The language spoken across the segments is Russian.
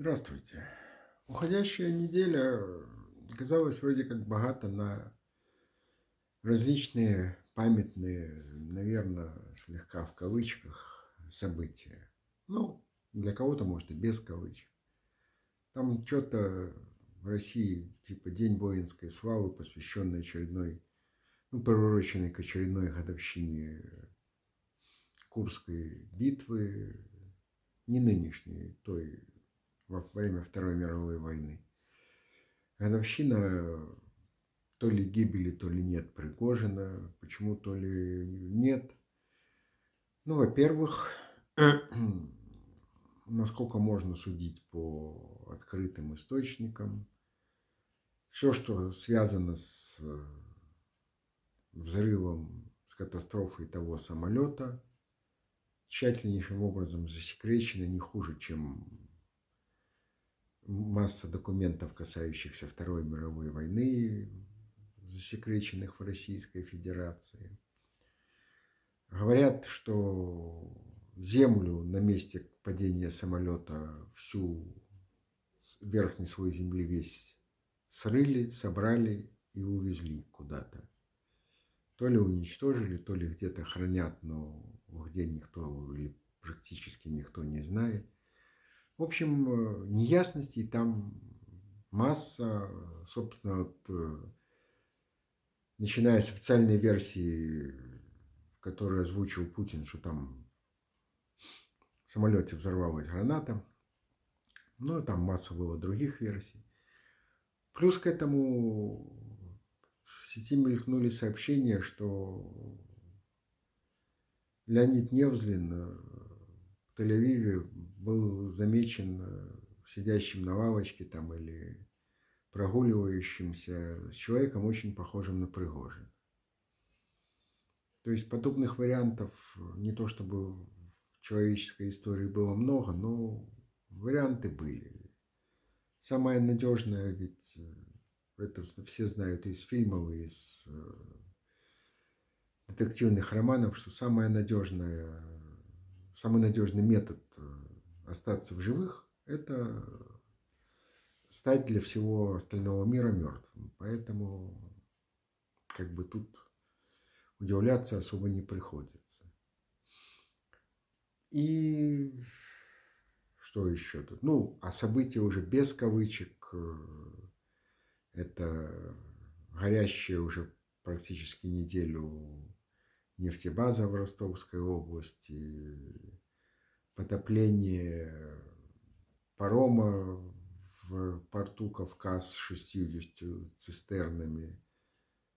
Здравствуйте. Уходящая неделя казалась вроде как богата на различные памятные, наверное, слегка в кавычках, события. Ну, для кого-то, может, и без кавычек. Там что-то в России, типа День воинской славы, посвященный очередной, ну, приуроченный к очередной годовщине Курской битвы, не нынешней, той во время Второй мировой войны. Годовщина то ли гибели, то ли нет Пригожина. Почему то ли нет? Ну, во-первых, насколько можно судить по открытым источникам, все, что связано с э, взрывом, с катастрофой того самолета, тщательнейшим образом засекречено не хуже, чем масса документов, касающихся Второй мировой войны, засекреченных в Российской Федерации. Говорят, что землю на месте падения самолета, всю верхний слой земли весь срыли, собрали и увезли куда-то. То ли уничтожили, то ли где-то хранят, но где никто или практически никто не знает – в общем, э, неясностей там масса, собственно, от, э, начиная с официальной версии, которую озвучил Путин, что там в самолете взорвалась граната. Ну, там масса было других версий. Плюс к этому в сети мелькнули сообщения, что Леонид Невзлин э, в Тель-Авиве был замечен э, сидящим на лавочке там или прогуливающимся с человеком, очень похожим на Пригожин. То есть подобных вариантов не то чтобы в человеческой истории было много, но варианты были. Самое надежное, ведь э, это все знают из фильмов, из э, детективных романов, что самое надежное, самый надежный метод остаться в живых, это стать для всего остального мира мертвым. Поэтому как бы тут удивляться особо не приходится. И что еще тут? Ну, а события уже без кавычек. Это горящая уже практически неделю нефтебаза в Ростовской области, потопление парома в порту Кавказ с 60 цистернами.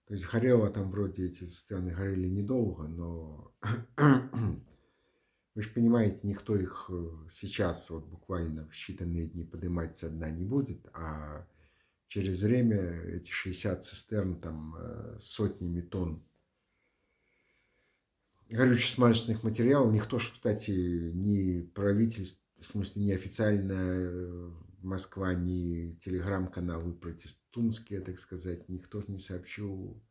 То есть горело там вроде эти цистерны горели недолго, но вы же понимаете, никто их э, сейчас вот буквально в считанные дни поднимать со дна не будет, а через время эти 60 цистерн там э, сотнями тонн горюче-смазочных материалов. Никто же, кстати, ни правительство, в смысле, не официальная э, Москва, ни телеграм-каналы протестунские, так сказать, никто же не сообщил,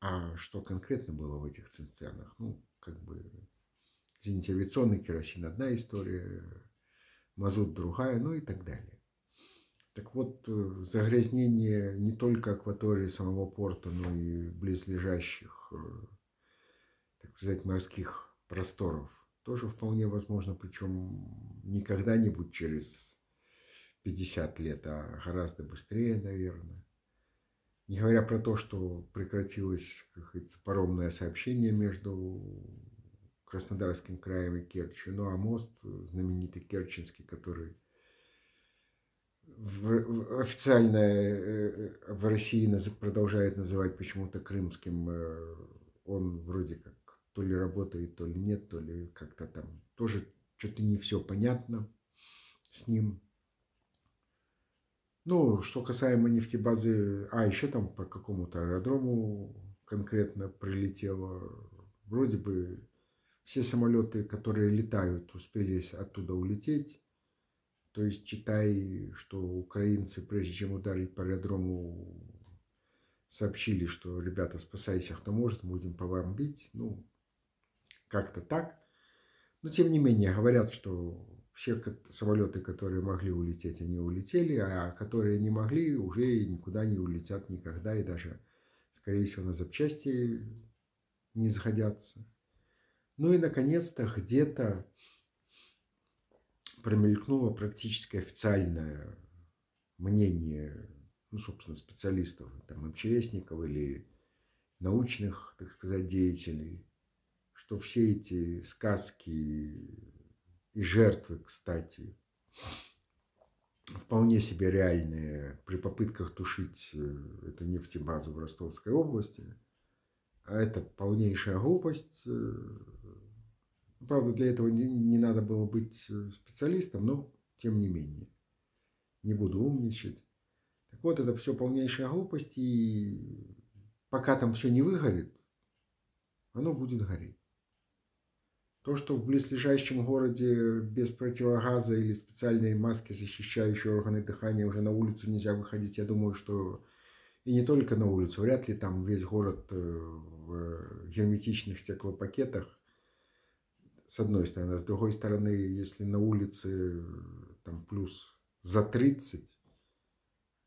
а что конкретно было в этих цистернах. Ну, как бы, извините, авиационный керосин одна история, мазут другая, ну и так далее. Так вот, э, загрязнение не только акватории самого порта, но и близлежащих э, так сказать, морских просторов. Тоже вполне возможно, причем не когда-нибудь через 50 лет, а гораздо быстрее, наверное. Не говоря про то, что прекратилось, как говорится, паромное сообщение между Краснодарским краем и Керчью. Ну а мост знаменитый Керченский, который официально э, э, в России продолжают называть почему-то крымским, э, он вроде как то ли работает, то ли нет, то ли как-то там тоже что-то не все понятно с ним. Ну, что касаемо нефтебазы, а еще там по какому-то аэродрому конкретно прилетело. Вроде бы все самолеты, которые летают, успели оттуда улететь. То есть читай, что украинцы, прежде чем ударить по аэродрому, сообщили, что ребята, спасайся, кто может, мы будем по вам бить. Ну, как-то так. Но тем не менее, говорят, что все самолеты, которые могли улететь, они улетели, а которые не могли, уже никуда не улетят никогда и даже, скорее всего, на запчасти не заходятся. Ну и, наконец-то, где-то промелькнуло практически официальное мнение, ну, собственно, специалистов, там, МЧСников или научных, так сказать, деятелей, что все эти сказки и жертвы, кстати, вполне себе реальные при попытках тушить э, эту нефтебазу в Ростовской области. А это полнейшая глупость. Э, правда, для этого не, не надо было быть э, специалистом, но тем не менее. Не буду умничать. Так вот, это все полнейшая глупость, и пока там все не выгорит, оно будет гореть. То, что в близлежащем городе без противогаза или специальной маски, защищающей органы дыхания, уже на улицу нельзя выходить, я думаю, что и не только на улицу, вряд ли там весь город э, в герметичных стеклопакетах, с одной стороны. А с другой стороны, если на улице там плюс за 30,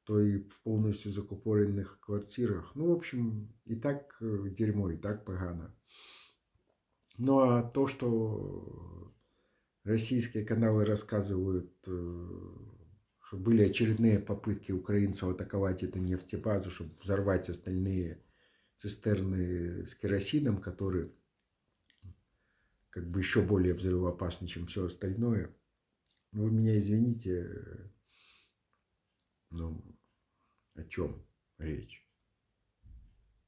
то и в полностью закупоренных квартирах. Ну, в общем, и так э, дерьмо, и так погано. Ну а то, что российские каналы рассказывают, э, что были очередные попытки украинцев атаковать эту нефтебазу, чтобы взорвать остальные цистерны с керосином, которые как бы еще более взрывоопасны, чем все остальное. Ну, вы меня извините, ну, о чем речь?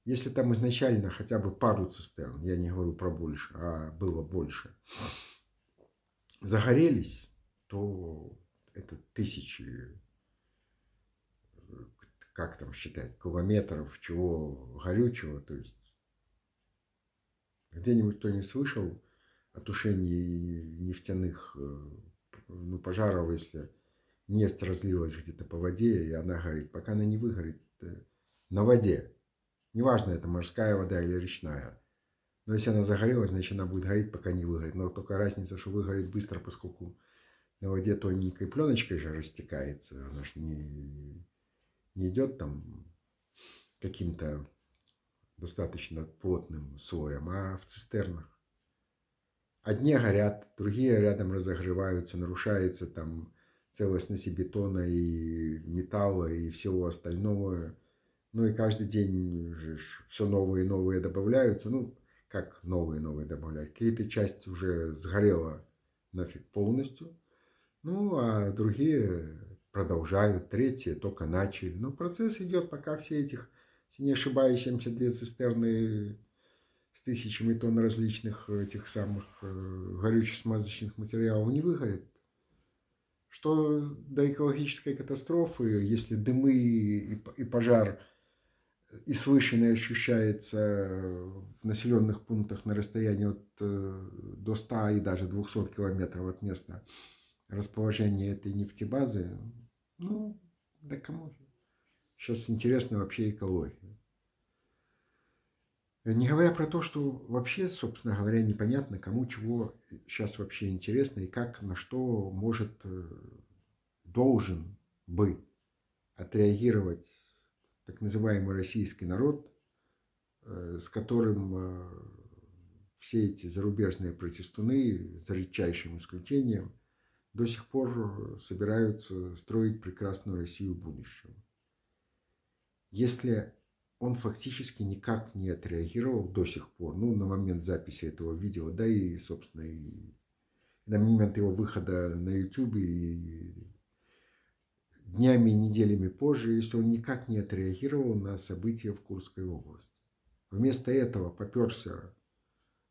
Если там изначально хотя бы пару цистерн, я не говорю про больше, а было больше, загорелись, то это тысячи, как там считать, кубометров чего горючего. То есть где-нибудь кто не слышал о тушении нефтяных э, ну, пожаров, если нефть разлилась где-то по воде, и она горит. Пока она не выгорит э, на воде, Неважно, это морская вода или речная. Но если она загорелась, значит она будет гореть, пока не выгорит. Но только разница, что выгорит быстро, поскольку на воде тоненькой пленочкой же растекается. Она же не, не идет там каким-то достаточно плотным слоем, а в цистернах. Одни горят, другие рядом разогреваются, нарушается там целостность бетона и металла и всего остального ну и каждый день все новые и новые добавляются. Ну, как новые и новые добавлять. Какие-то части уже сгорела нафиг полностью. Ну, а другие продолжают, третьи только начали. Но процесс идет, пока все этих, если не ошибаюсь, 72 цистерны с тысячами тонн различных этих самых э, горючих смазочных материалов не выгорят. Что до экологической катастрофы, если дымы и пожар – и свыше ощущается в населенных пунктах на расстоянии от, э, до 100 и даже 200 километров от места расположения этой нефтебазы, ну, да кому сейчас интересна вообще экология. Не говоря про то, что вообще, собственно говоря, непонятно, кому чего сейчас вообще интересно и как, на что может, э, должен бы отреагировать так называемый российский народ, э, с которым э, все эти зарубежные протестуны, за редчайшим исключением, до сих пор собираются строить прекрасную Россию будущего. Если он фактически никак не отреагировал до сих пор, ну, на момент записи этого видео, да и, собственно, и на момент его выхода на YouTube и днями и неделями позже, если он никак не отреагировал на события в Курской области. Вместо этого поперся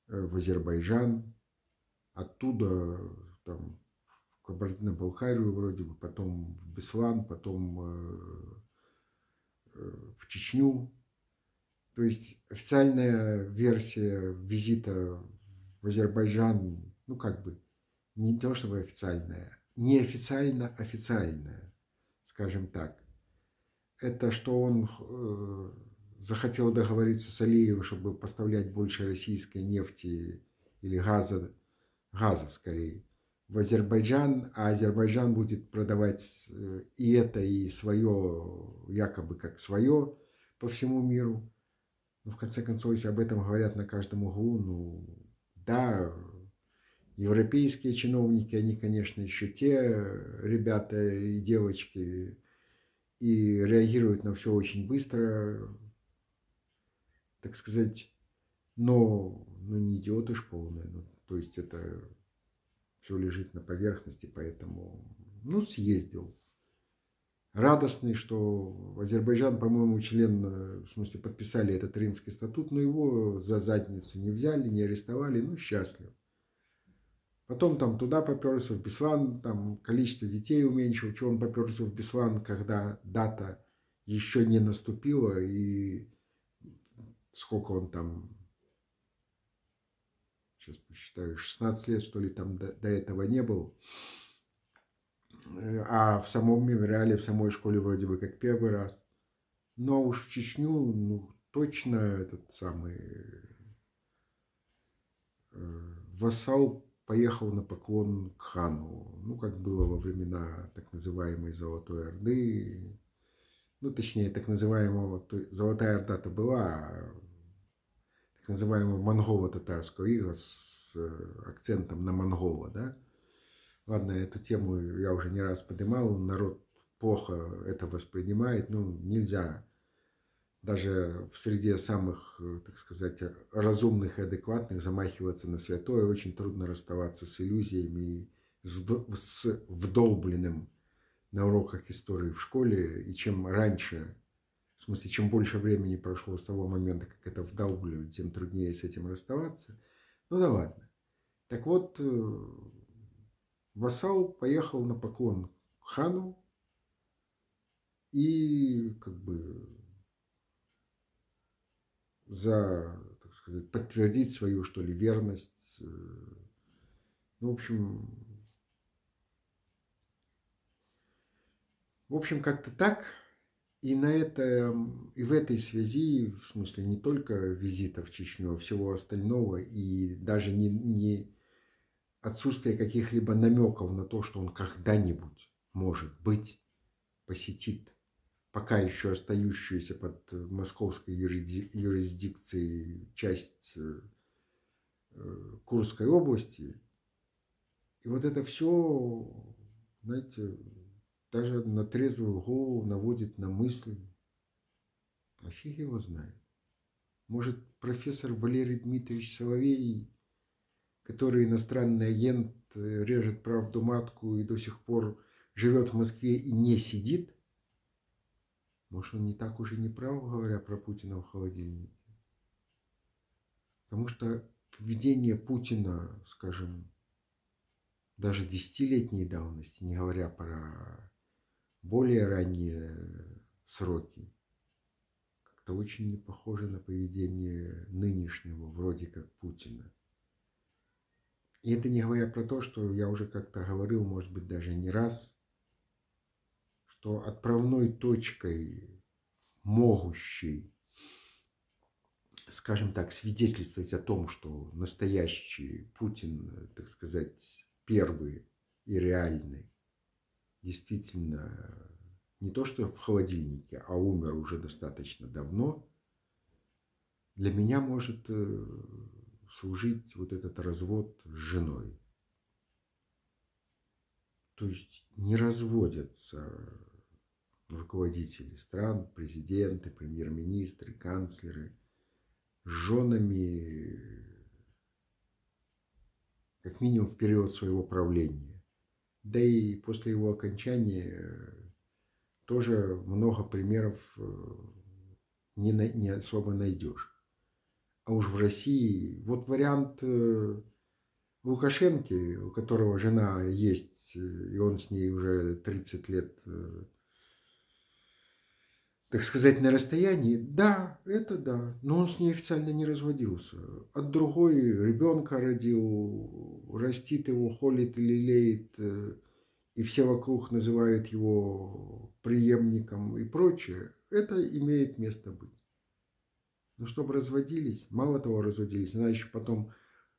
э, в Азербайджан, оттуда там, в Кабардино-Балкарию вроде бы, потом в Беслан, потом э, э, в Чечню. То есть официальная версия визита в Азербайджан, ну как бы, не то чтобы официальная, неофициально официальная скажем так. Это что он э, захотел договориться с Алиевым, чтобы поставлять больше российской нефти или газа, газа скорее, в Азербайджан, а Азербайджан будет продавать э, и это, и свое, якобы как свое по всему миру. Но в конце концов, если об этом говорят на каждом углу, ну да, европейские чиновники, они, конечно, еще те ребята и девочки, и реагируют на все очень быстро, так сказать, но ну, не идиоты ж полные. Ну, то есть это все лежит на поверхности, поэтому, ну, съездил. Радостный, что Азербайджан, по-моему, член, э, в смысле, подписали этот римский статут, но его за задницу не взяли, не арестовали, ну, счастлив. Потом там туда поперся, в Беслан, там количество детей уменьшил, что он поперся в Беслан, когда дата еще не наступила, и сколько он там, сейчас посчитаю, 16 лет, что ли, там до, до этого не был. А в самом мемориале, в самой школе вроде бы как первый раз. Но уж в Чечню, ну, точно этот самый э, вассал поехал на поклон к хану, ну, как было во времена так называемой Золотой Орды, ну, точнее, так называемого, Золотая Орда-то была, а так называемого монголо-татарского ига с э, акцентом на монгола, да. Ладно, эту тему я уже не раз поднимал, народ плохо это воспринимает, ну, нельзя даже в среде самых, э, так сказать, разумных и адекватных замахиваться на святое, очень трудно расставаться с иллюзиями и с вдолбленным на уроках истории в школе. И чем раньше, в смысле, чем больше времени прошло с того момента, как это вдалбливали, тем труднее с этим расставаться. Ну да ладно. Так вот, э, вассал поехал на поклон к хану и как бы за, так сказать, подтвердить свою, что ли, верность. Э, ну, в общем, в общем, как-то так. И на это, и в этой связи, в смысле не только визита в Чечню, а всего остального, и даже не, не отсутствие каких-либо намеков на то, что он когда-нибудь, может быть, посетит пока еще остающуюся под московской юрисдикцией часть э, э, Курской области. И вот это все, знаете, даже на трезвую голову наводит на мысль, а фиг его знает. Может, профессор Валерий Дмитриевич Соловей, который иностранный агент, э, режет правду матку и до сих пор живет в Москве и не сидит, может, он не так уже не прав, говоря про Путина в холодильнике? Потому что поведение Путина, скажем, даже десятилетней давности, не говоря про более ранние сроки, как-то очень не похоже на поведение нынешнего, вроде как Путина. И это не говоря про то, что я уже как-то говорил, может быть, даже не раз, что отправной точкой, могущей, скажем так, свидетельствовать о том, что настоящий Путин, так сказать, первый и реальный, действительно не то что в холодильнике, а умер уже достаточно давно, для меня может э, служить вот этот развод с женой. То есть не разводятся руководители стран, президенты, премьер-министры, канцлеры с женами как минимум в период своего правления. Да и после его окончания тоже много примеров э, не, не особо найдешь. А уж в России, вот вариант э, Лукашенки, у которого жена есть, э, и он с ней уже 30 лет, э, так сказать, на расстоянии, да, это да, но он с ней официально не разводился. От другой ребенка родил, растит его, холит лелеет, э, и все вокруг называют его преемником и прочее, это имеет место быть. Но чтобы разводились, мало того разводились, она еще потом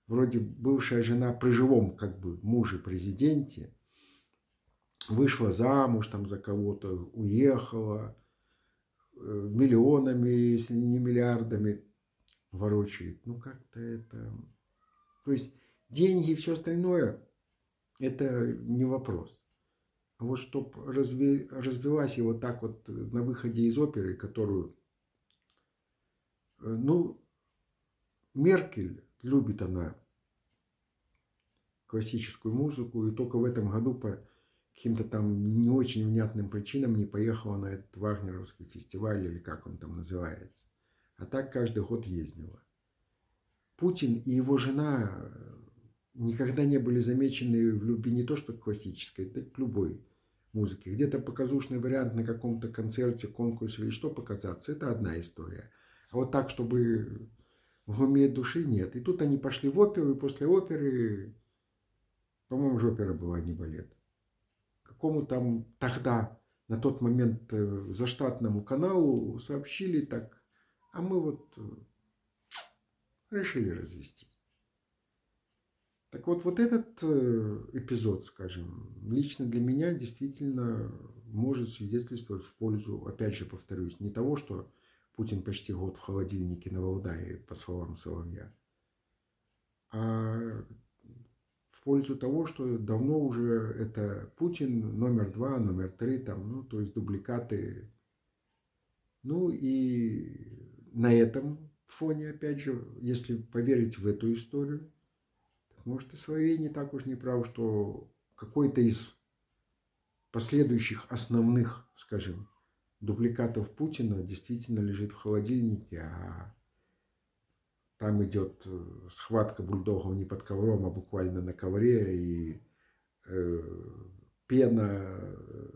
вроде бывшая жена при живом как бы муже-президенте, вышла замуж там за кого-то, уехала, миллионами, если не миллиардами ворочает. Ну, как-то это... То есть деньги и все остальное, это не вопрос. А вот чтобы разви... развелась и вот так вот на выходе из оперы, которую... Э, ну, Меркель любит она классическую музыку, и только в этом году по каким-то там не очень внятным причинам не поехала на этот Вагнеровский фестиваль, или как он там называется. А так каждый год ездила. Путин и его жена э, никогда не были замечены в любви не то что классической, да к любой музыке. Где-то показушный вариант на каком-то концерте, конкурсе или что показаться, это одна история. А вот так, чтобы в глубине души нет. И тут они пошли в оперу, и после оперы, по-моему, же опера была, а не балет. Какому там тогда, на тот момент, э, заштатному каналу сообщили так, а мы вот э, решили развести. Так вот, вот этот э, эпизод, скажем, лично для меня действительно может свидетельствовать в пользу, опять же повторюсь, не того, что Путин почти год в холодильнике на Валдае, по словам Соловья, а пользу того, что давно уже это Путин номер два, номер три, там, ну, то есть дубликаты. Ну и на этом фоне, опять же, если поверить в эту историю, может, и Соловей не так уж не прав, что какой-то из последующих основных, скажем, дубликатов Путина действительно лежит в холодильнике, а там идет э, схватка бульдогов не под ковром, а буквально на ковре, и э, пена, э,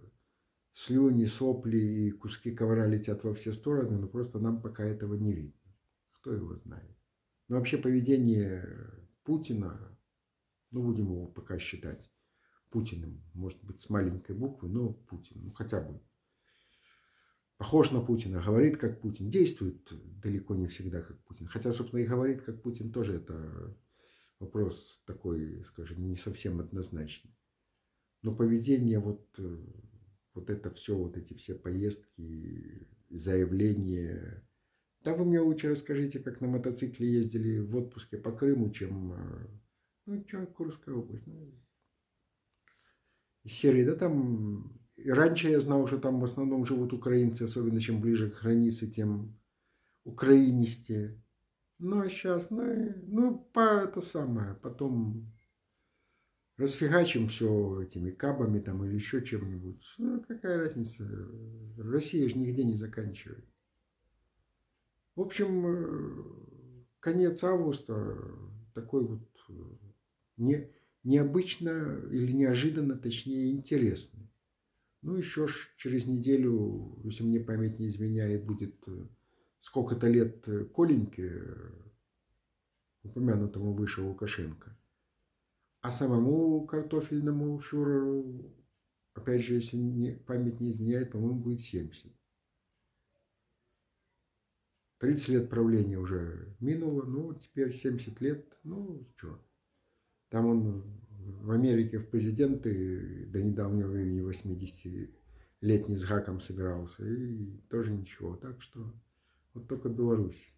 слюни, сопли и куски ковра летят во все стороны, но просто нам пока этого не видно. Кто его знает. Но вообще поведение Путина ну, будем его пока считать Путиным. Может быть, с маленькой буквы, но Путин. Ну, хотя бы похож на Путина, говорит как Путин, действует далеко не всегда как Путин. Хотя, собственно, и говорит как Путин тоже это вопрос такой, скажем, не совсем однозначный. Но поведение вот, вот это все, вот эти все поездки, заявления. Да вы мне лучше расскажите, как на мотоцикле ездили в отпуске по Крыму, чем ну, что, Курская область. Ну, серии, да, там... раньше я знал, что там в основном живут украинцы, особенно чем ближе к границе, тем украинисте. Ну, а сейчас, ну, ну, по это самое, потом расфигачим все этими кабами там или еще чем-нибудь. Ну, какая разница? Россия же нигде не заканчивается. В общем, э, конец августа такой вот э, не, необычно или неожиданно, точнее, интересный. Ну, еще ж через неделю, если мне память не изменяет, будет э, сколько-то лет э, Коленьке, э, упомянутому выше Лукашенко. А самому картофельному фюреру, опять же, если не, память не изменяет, по-моему, будет 70. 30 лет правления уже минуло, ну, теперь 70 лет, ну, что. Там он в Америке в президенты до недавнего времени 80-летний с гаком собирался. И тоже ничего. Так что вот только Беларусь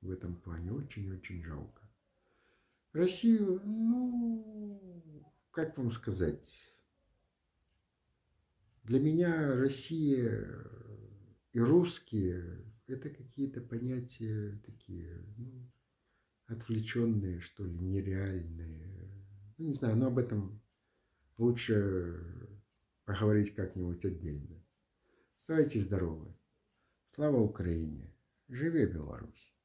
в этом плане очень-очень жалко. Россию, ну, как вам сказать, для меня Россия и русские это какие-то понятия такие, ну, отвлеченные, что ли, нереальные. Ну, не знаю, но об этом лучше поговорить как-нибудь отдельно. Оставайтесь здоровы. Слава Украине! Живе Беларусь!